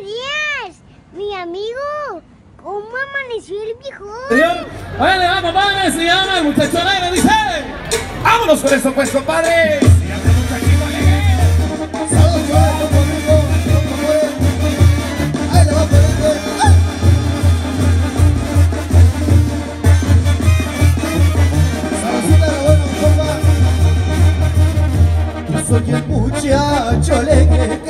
días, mi amigo. ¿Cómo amaneció el viejo? ¡Vale, va, compadre! Se llama el muchacho alegre, dice. ¡Vámonos con eso, pues, compadre! Soy el muchacho alegre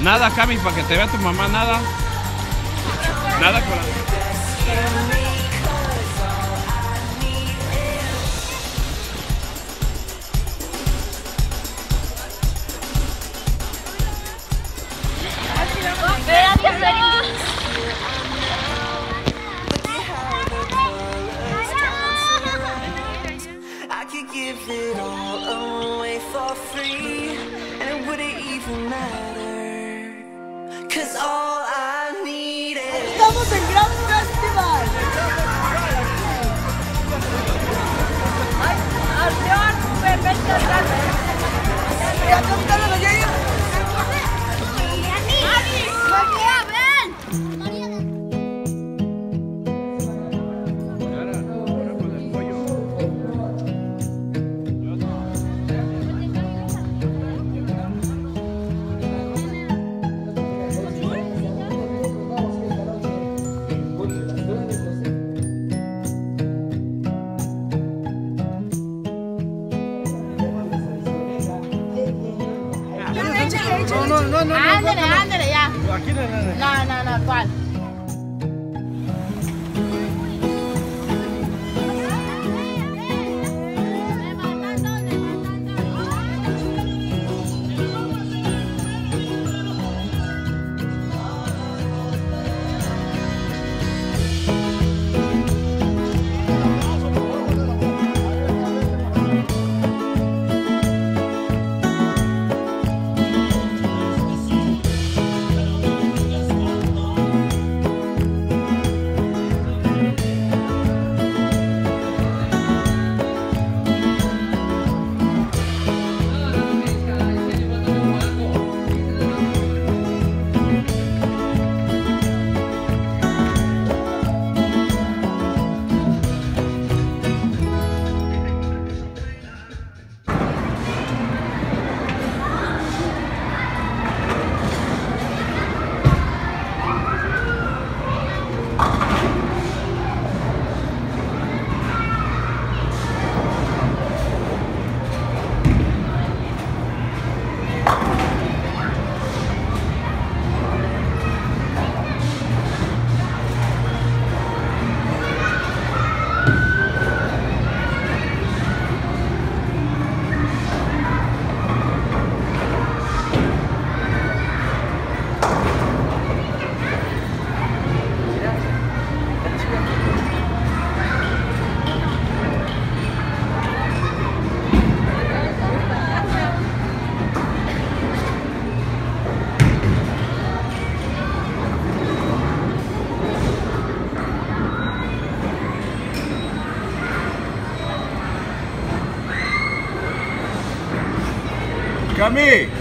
Nada, Cami, para que te vea tu mamá, nada. Nada, corazón. Cami!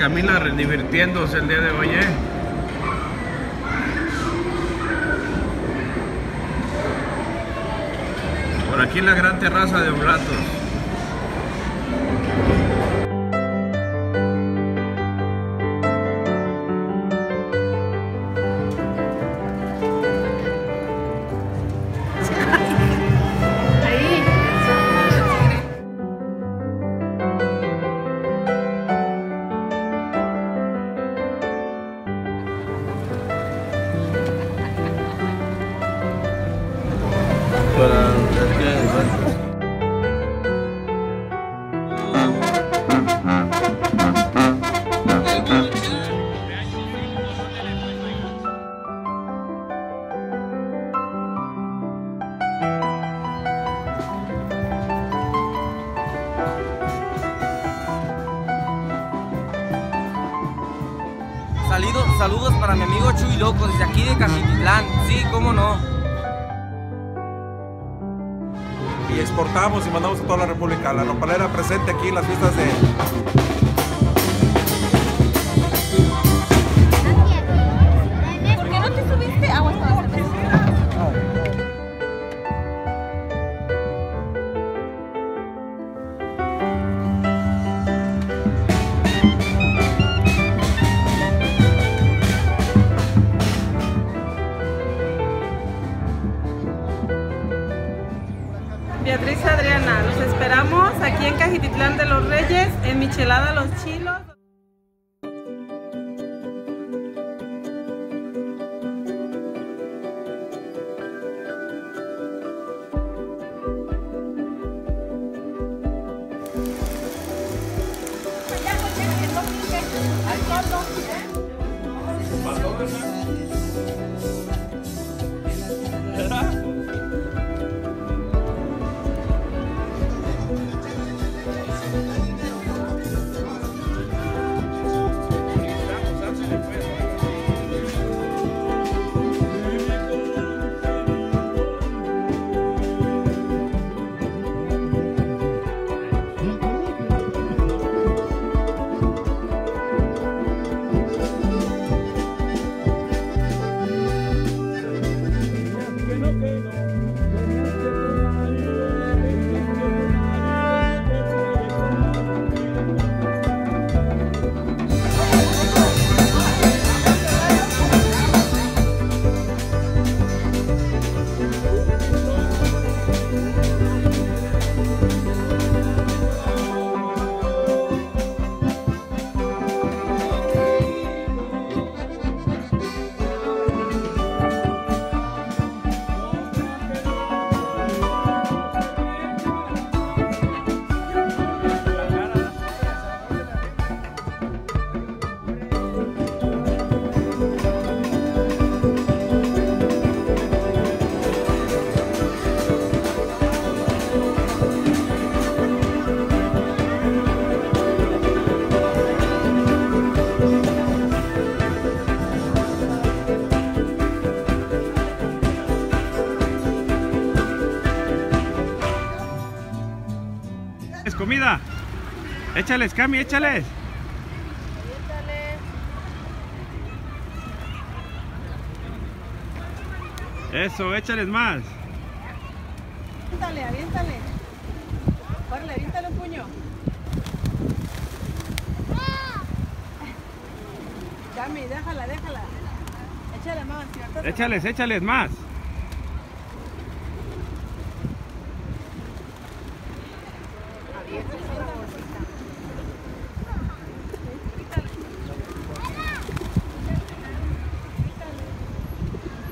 Camila divirtiéndose el día de hoy. ¿eh? Por aquí la gran terraza de Oblatos. y mandamos a toda la República. La nopalera presente aquí en las fiestas de Cajititlán de los Reyes, en Michelada Los Chilos. Comida. Échales, Cami, échales. Eso, échales más. Aviéntale, aviéntale. Órale, aviéntale un puño. Cami, déjala, déjala. Échale más, Échales, échales más.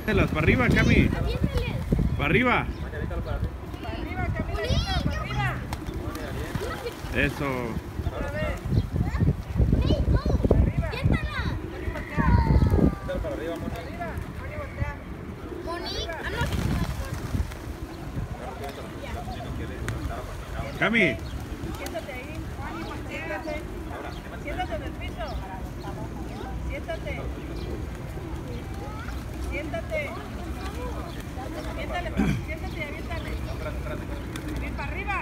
Échalas para arriba, Cami. Para arriba. Eso. Cami. Siéntate ahí, siéntate. Siéntate en el piso. Siéntate. Siéntate. Aviéntale, siéntate y aviéntale. Bien para arriba.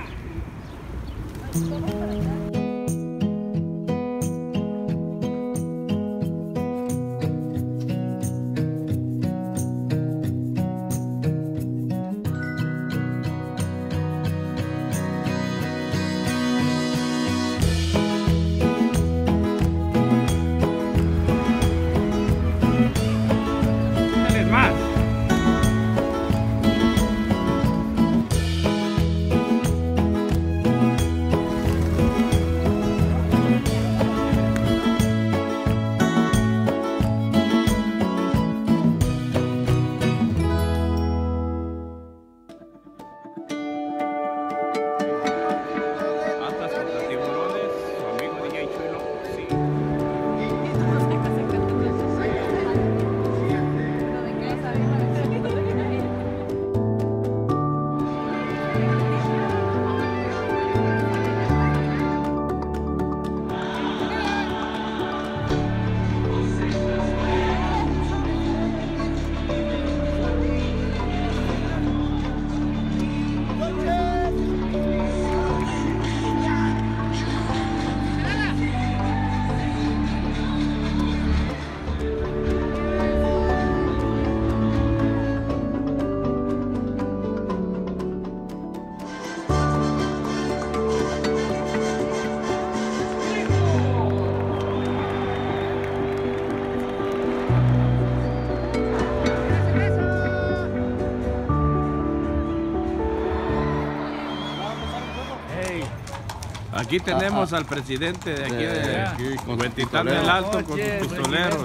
Aquí tenemos al presidente de aquí de aquí con Huentitán del Alto con sus pistoleros.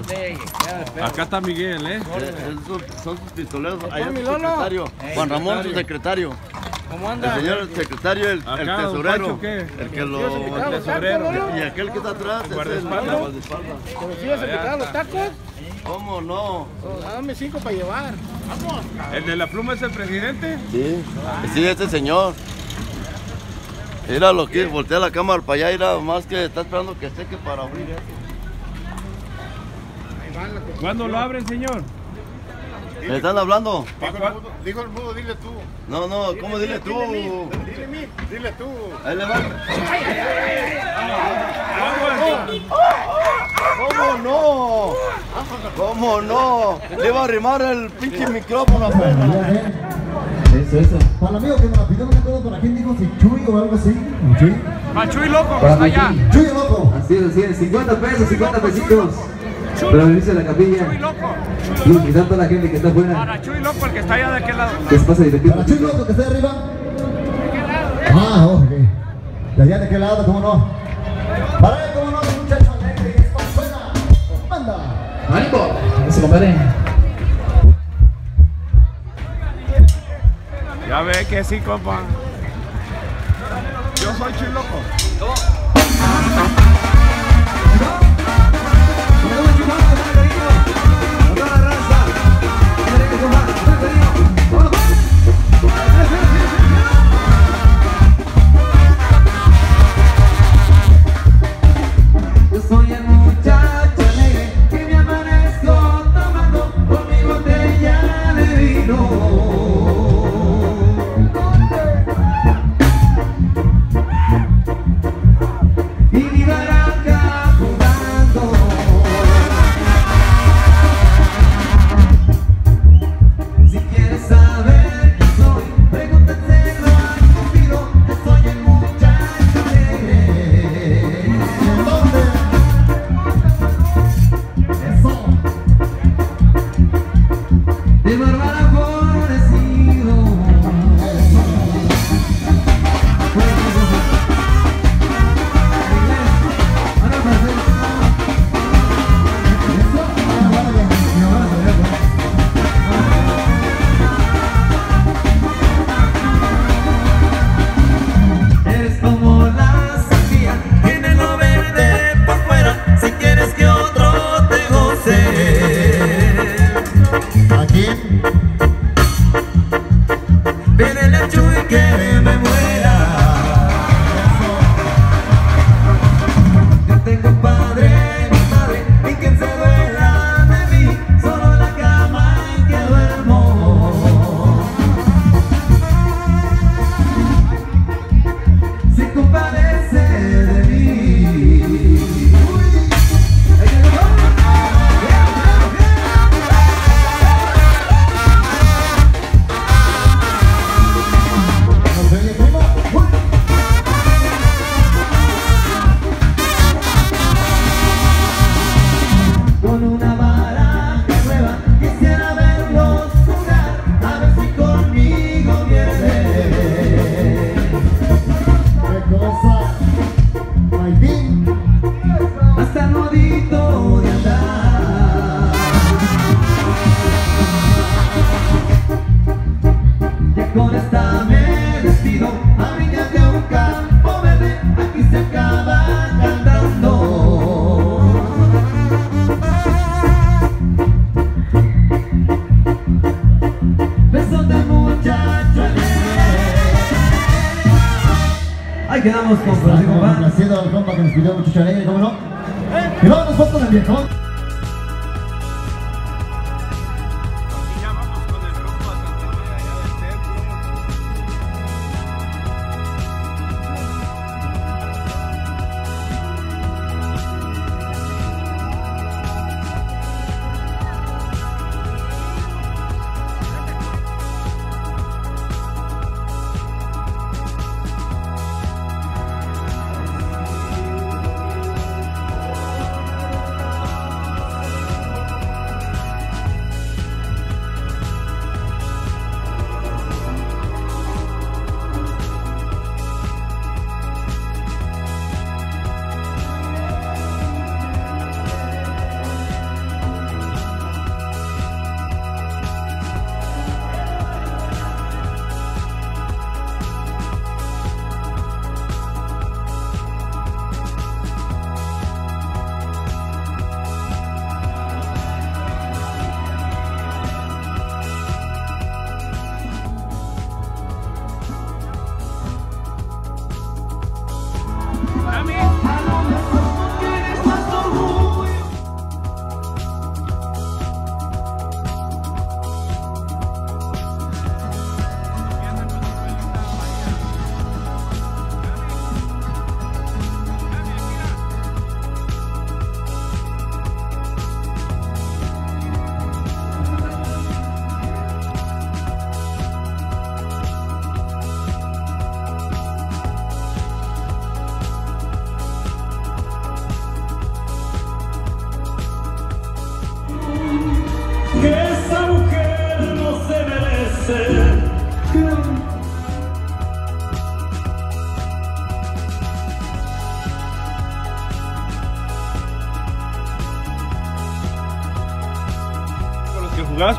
Acá está Miguel, ¿eh? Son sus pistoleros. Ahí mi es su Lolo. secretario. Juan Ramón, su secretario. ¿Cómo El señor secretario, el, el Acá, tesorero. Pancho, ¿qué? El que lo. ¿Sí vas a invitar a los tacos, Y aquel que está atrás el guardaespaldas? guardaespaldas. ¿Pero si vas a invitar a los tacos? ¿Cómo no? Dame cinco para llevar. Vamos. ¿El de la pluma es el presidente? Sí, sí, este señor. Mira lo que voltea la cámara para allá, mira, más que está esperando que seque para abrir eso. ¿Cuándo lo abren, señor? ¿Me están hablando? Dijo el mudo, dijo el mudo, dile tú. No, no, ¿cómo dile tú? Dile, mí, dile, mí, dile tú. Ahí le va. ¿Cómo no? ¿Cómo no? Le iba a arrimar el pinche micrófono apenas. Eso, eso. Para el amigo que me la pidió, no me acuerdo para quién dijo, si Chuy o algo así. Chuy. Machuy loco, Para está allá. Chuy loco. Así es, así es. 50 pesos, 50 pesitos. Para venirse a la capilla. Chuy loco. Y toda la gente que está afuera. Para Chuy loco, el que está allá de aquel lado. Que se pase divertido. Para Chuy loco que está arriba. Ah, ok. De allá de qué lado, cómo no. Para él, cómo no, muchacho alegre y esto suena. Manda. ¡Ánimo! Eso, compadre. Ya ve que sí, compa. Yo soy Chuy loco. Yo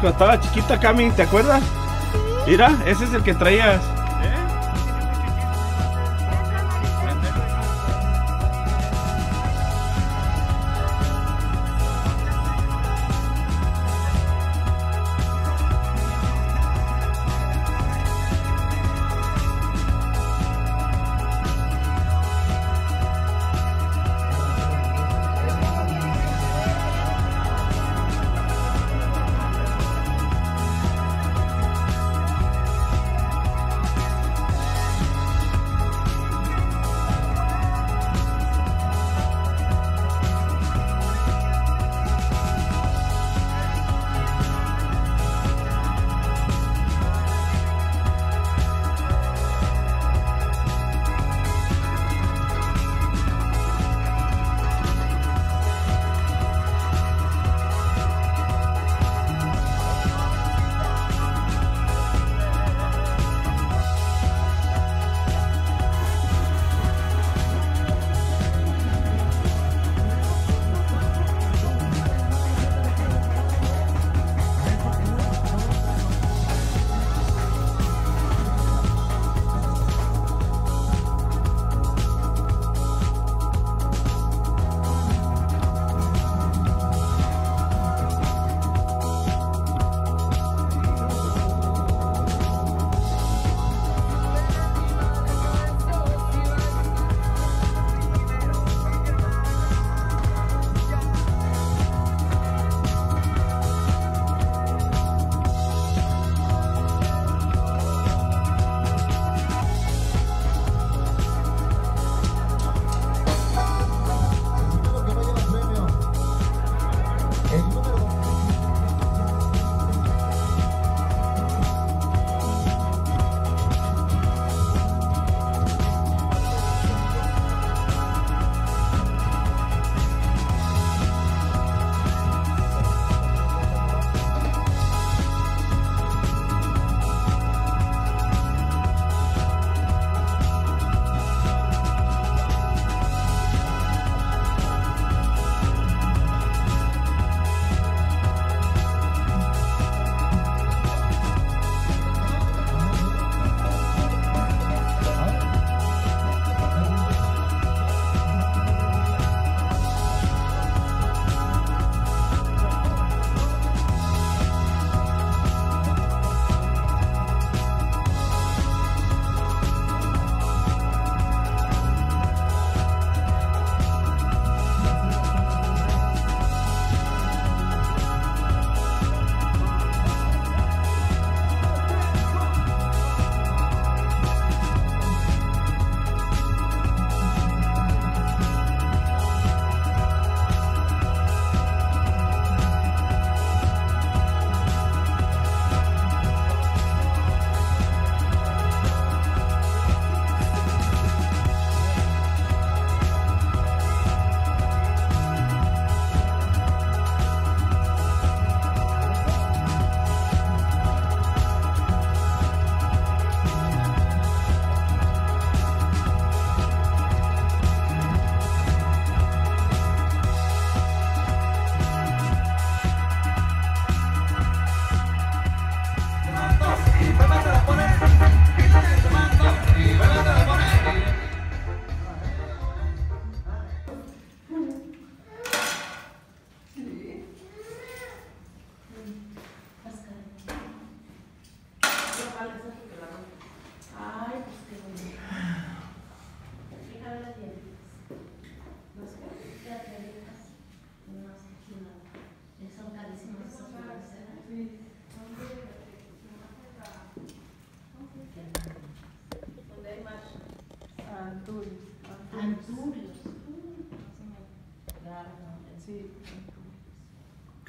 cuando estaba chiquita, Cami, ¿te acuerdas? Mira, ese es el que traías.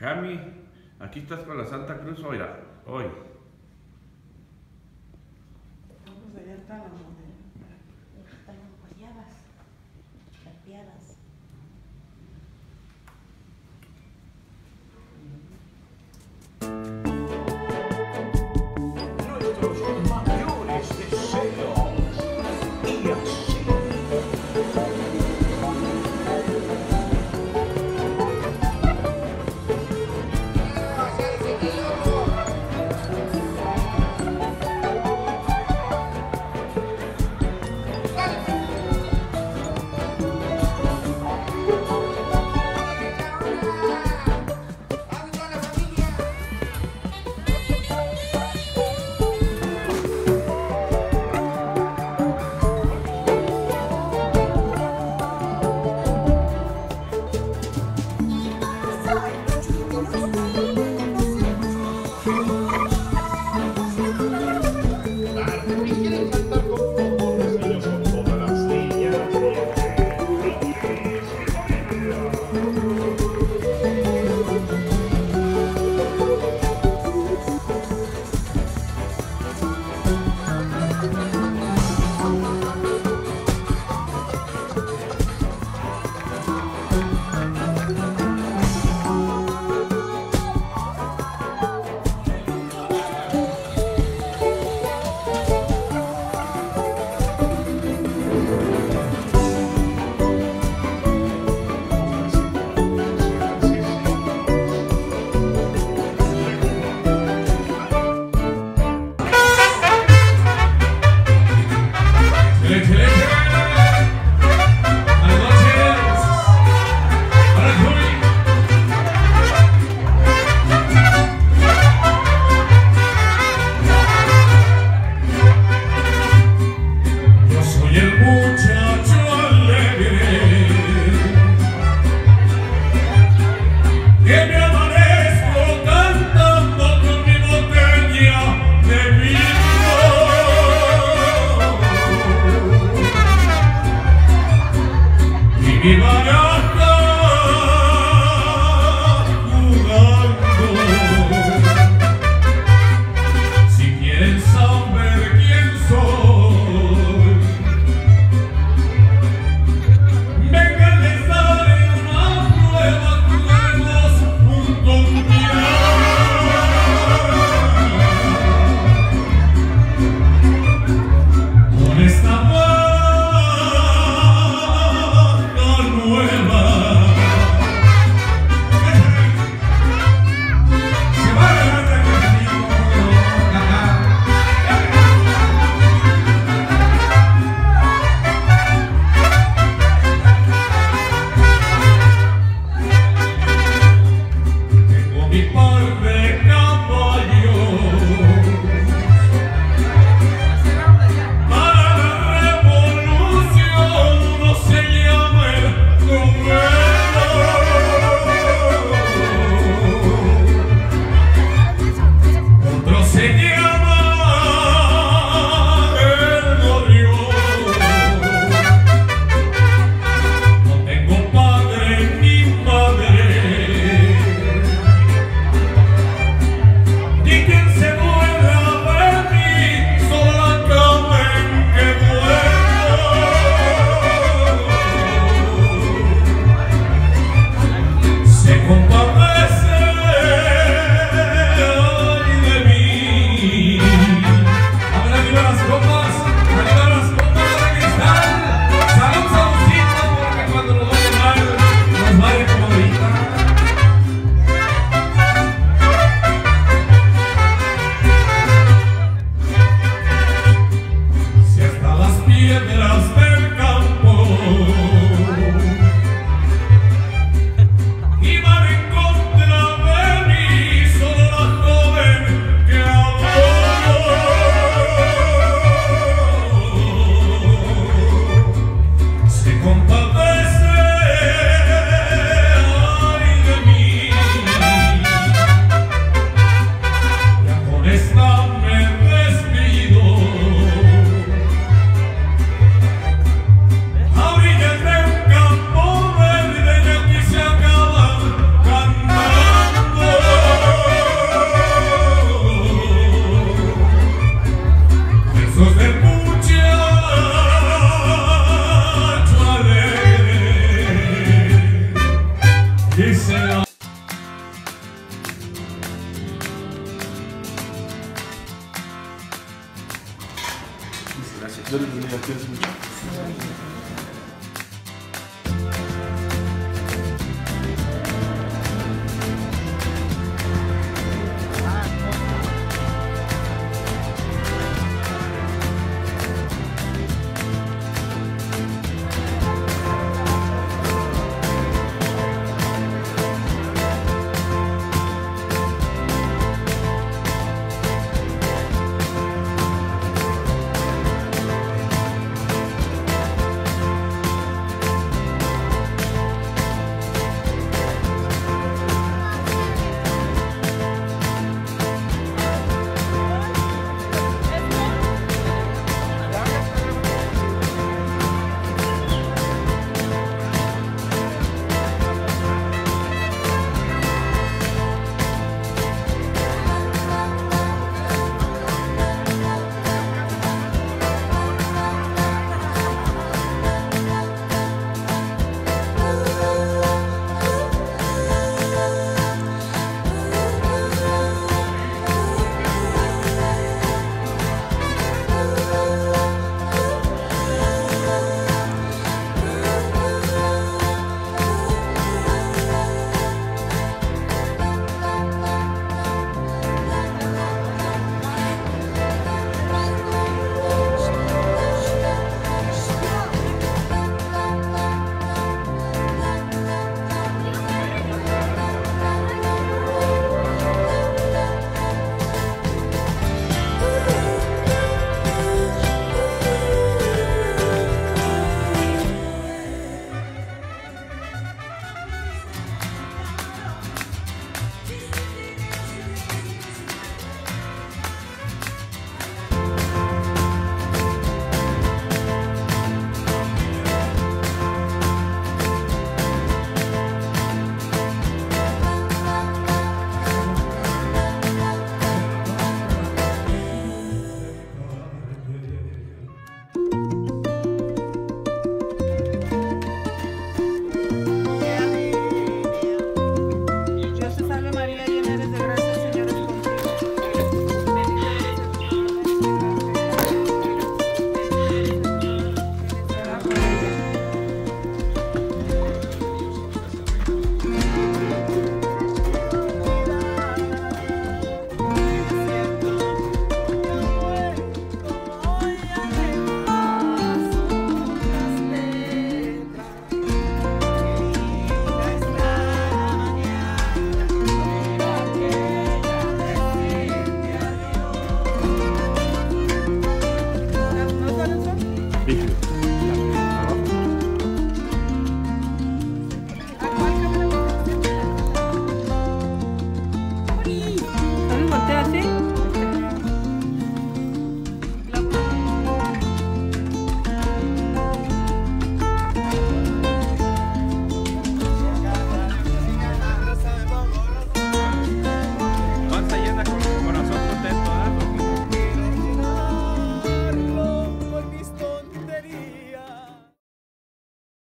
Cami, aquí estás con la Santa Cruz, oiga, hoy. Pues allá está la. Están las guayabas, las piadas. Nuestros mi baraja